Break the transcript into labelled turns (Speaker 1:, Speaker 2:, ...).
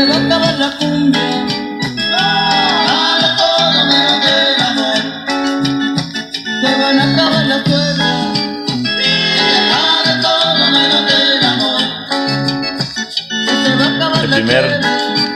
Speaker 1: se va a acabar la cumbia. El van a acabar a acabar primer...